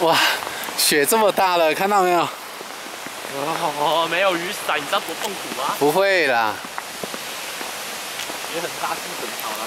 哇，雪这么大了，看到没有？哦，没有雨伞，你知道多痛苦吗？不会啦，也很大，是很好啦。